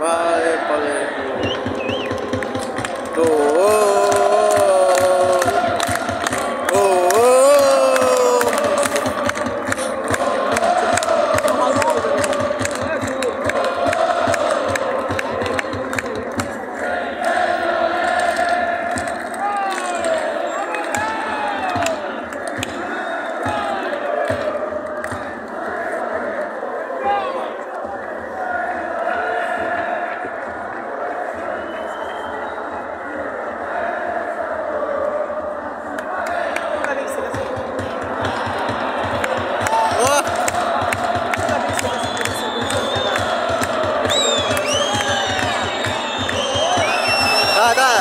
Padre, Padre. 啊对